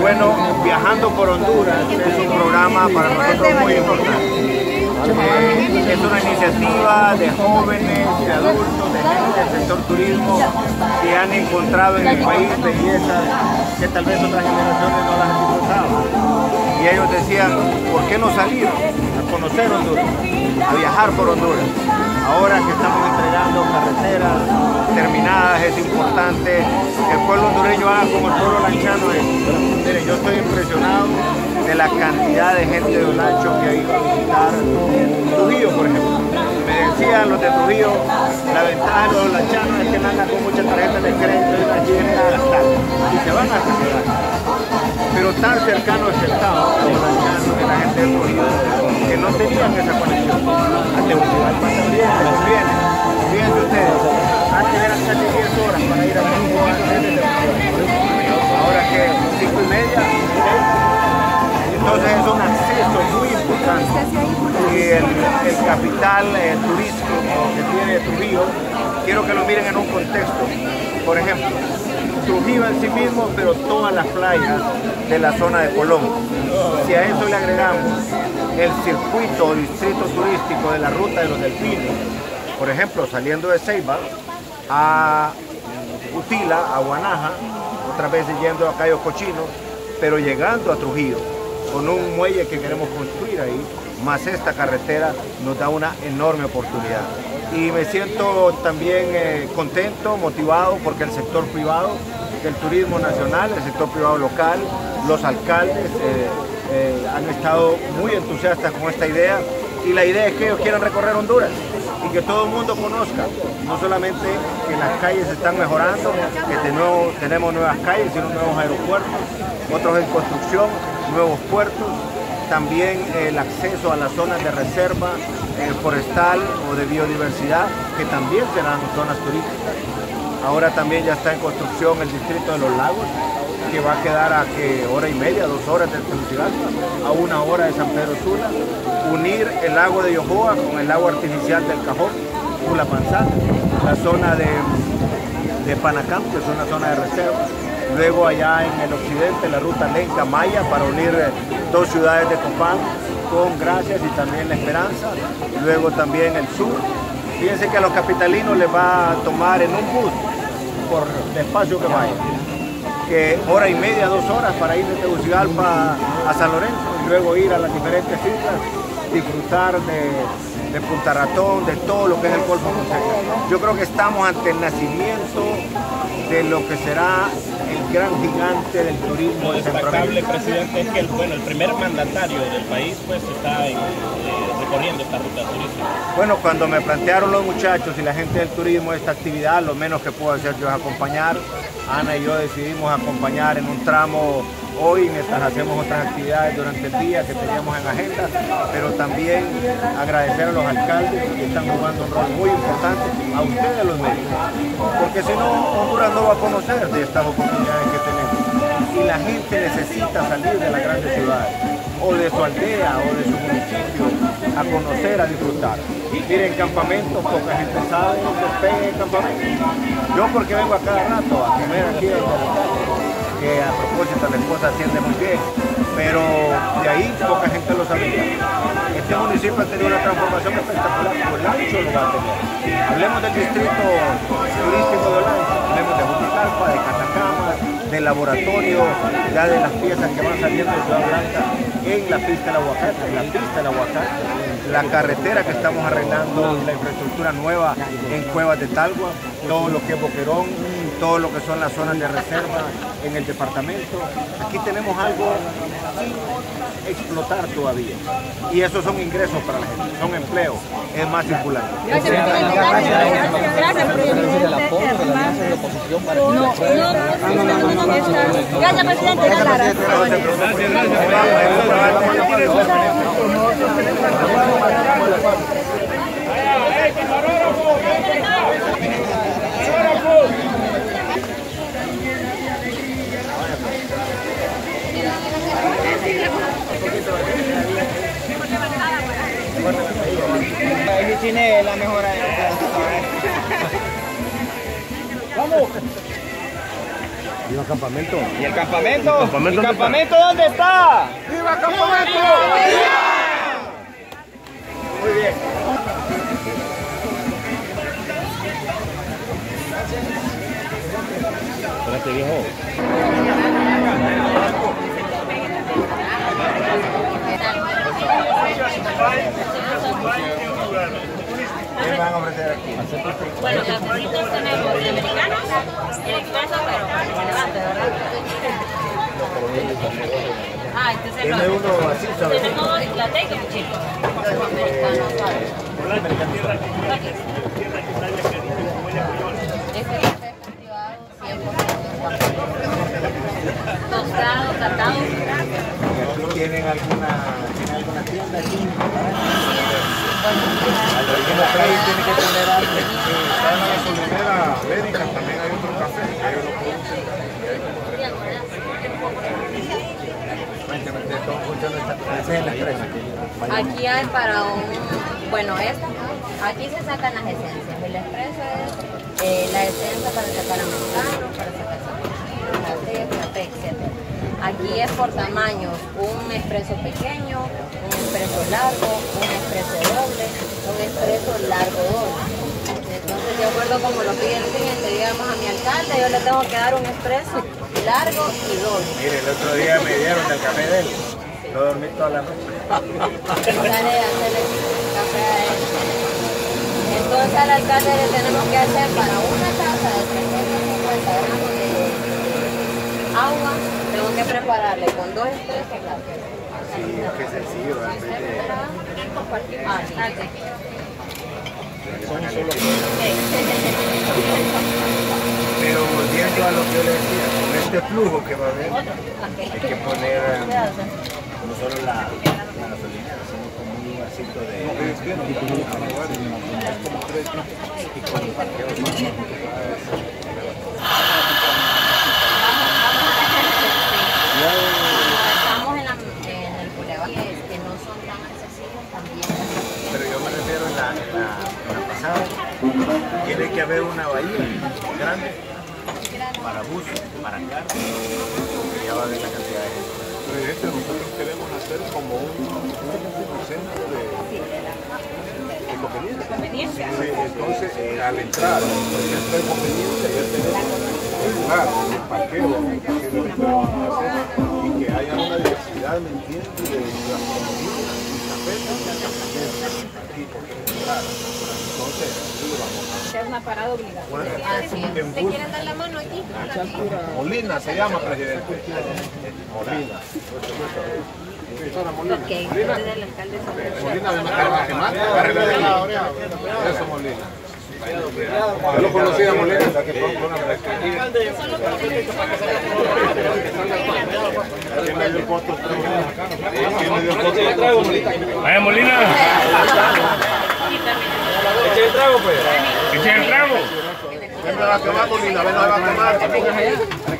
Bueno, Viajando por Honduras es un programa para nosotros muy importante. Eh, es una iniciativa de jóvenes, de adultos, de gente del sector turismo que han encontrado en el país bellezas que tal vez otras generaciones no las han Y ellos decían, ¿por qué no salir a conocer Honduras, a viajar por Honduras? Ahora que estamos entregando carreteras terminadas, es importante que el pueblo hondureño haga como el pueblo lanchano Miren, yo estoy impresionado de la cantidad de gente de Olancho que ha ido a visitar Trujillo, por ejemplo. Me decían los de Trujillo, la ventaja de los lanchanos es que andan con muchas tarjetas de crédito y las llegan a gastar y se van a quedar. Pero tan cercano es el estado, y la gente de Trujillo, que no tenían esa conexión. A Tegucigalpa también, viene. Fíjense ustedes, antes eran casi 10 horas para ir a México Ahora que 5 y media, entonces es un acceso muy importante. Y el, capital turístico que tiene Trujillo, quiero que lo miren en un contexto. Por ejemplo, Trujillo en sí mismo, pero todas las playas de la zona de Colón. Si a eso le agregamos el circuito o distrito turístico de la ruta de los delfines, por ejemplo, saliendo de Ceiba a Utila, a Guanaja, otra vez yendo a Cayo Cochino, pero llegando a Trujillo, con un muelle que queremos construir ahí, más esta carretera nos da una enorme oportunidad. Y me siento también eh, contento, motivado, porque el sector privado del turismo nacional, el sector privado local, los alcaldes eh, eh, han estado muy entusiastas con esta idea y la idea es que ellos quieran recorrer Honduras y que todo el mundo conozca, no solamente que las calles están mejorando, que tenemos nuevas calles, sino nuevos aeropuertos, otros en construcción, nuevos puertos, también el acceso a las zonas de reserva eh, forestal o de biodiversidad, que también serán zonas turísticas. Ahora también ya está en construcción el distrito de los lagos, que va a quedar a que hora y media, dos horas de Tegucigalpa, a una hora de San Pedro Sula, unir el lago de Yojoa con el lago artificial del Cajón, Panzán, la zona de, de Panacam, que es una zona de reserva, luego allá en el occidente la ruta Lenca Maya para unir eh, dos ciudades de Copán con Gracias y también La Esperanza, luego también el sur. Fíjense que a los capitalinos les va a tomar en un bus por despacio que vaya, que hora y media, dos horas para ir de Tegucigalpa a San Lorenzo y luego ir a las diferentes islas, disfrutar de, de Punta Ratón, de todo lo que es el Golfo. Yo creo que estamos ante el nacimiento de lo que será gran gigante del turismo de destacable, presidente, es que el, bueno, el primer mandatario del país pues está eh, recorriendo esta ruta turística. Bueno, cuando me plantearon los muchachos y la gente del turismo esta actividad, lo menos que puedo hacer yo es acompañar. Ana y yo decidimos acompañar en un tramo hoy mientras hacemos otras actividades durante el día que teníamos en agenda, pero también agradecer a los alcaldes que están jugando un rol muy importante, a ustedes los medios, porque si no Honduras no va a conocer de estas oportunidades que tenemos. Y la gente necesita salir de las grandes ciudades, o de su aldea, o de su municipio, a conocer, a disfrutar. Miren, campamentos, poca gente sabe que en campamento. Yo porque vengo a cada rato a comer aquí en que a propósito la esposa atiende muy bien, pero de ahí poca gente lo sabía. Este municipio ha tenido una transformación espectacular, pues Lancho lo va a tener. Hablemos del distrito turístico de Olancho, hablemos de Juticalpa, de Catacama, del laboratorio, ya de las piezas que van saliendo de Ciudad Blanca en la pista del aguacate, en la pista del aguacate, la carretera que estamos arreglando, la infraestructura nueva en Cuevas de Talgua, todo lo que es Boquerón, todo lo que son las zonas de reserva en el departamento. Aquí tenemos algo sin explotar todavía. Y esos son ingresos para la gente, son empleos, es más circular. Gracias, presidente. Ahí Vamos. ¿Y el campamento? ¿Y el campamento? ¿El campamento ¿Y dónde campamento dónde está? ¡Viva campamento! Muy bien. Espérate, viejo. ¿Qué van a ofrecer aquí? Bueno, cafecitos tenemos americanos, el expreso, pero relevante, ¿verdad? Ah, es el Dime otro. uno así, ¿sabes? Tenemos latte y capuchino. Americano, ¿sabes? Café es cultivado 100% Tostado, catado. ¿Aquí ¿Tienen alguna, ¿tienen alguna tienda aquí? Alguien lo trae y tiene que tener algo. Está en la gasolinera América, también hay otro café, ellos lo producen. Francamente, ¿cómo funciona esta-? Aquí hay para un, bueno, esto, aquí se sacan las esencias. El expreso es eh, la esencia para sacar americano, para sacar Aquí es por tamaños, un expreso pequeño, un expreso largo, un expreso doble, un expreso largo doble. Entonces, de acuerdo como lo pide el cliente, digamos a mi alcalde, yo le tengo que dar un expreso largo y doble. Mire, el otro día me dieron del café de él. Lo dormí toda la noche. Dale, hacerle café a él. Entonces al alcalde le tenemos que hacer para una que prepararle con dos expresos café. Sí, qué sencillo, realmente. Ah, sí. Pero volviendo a lo que yo le decía, con este flujo que va a haber, hay que poner eh, no solo la, la gasolina, sino como un lugarcito de... Y con parqueo. Estamos en, la, en el bulevar que, que no son tan accesibles también. Pero yo me refiero en la, en la, tiene que haber una bahía grande para buses, para carros, y ya va a haber la cantidad de gente. Presidente, nosotros queremos hacer como un, un centro de, de conveniencia. Sí, entonces, eh, al entrar, por ejemplo, de conveniencia, ya tenemos el lugar, el parqueo, hacer, y que haya una diversidad, ¿me entiendes?, de porque es una parada obligada. Así es. en bus. dar la mano aquí? Molina se llama, presidente. Molina. Ok, entonces el alcalde se Molina de. Eso, Molina. Yo lo conocía a Molina. Vaya Molina. Eche el trago, pues. Echen el trago. Ven, a tomar, Molina. Ven, a tomar.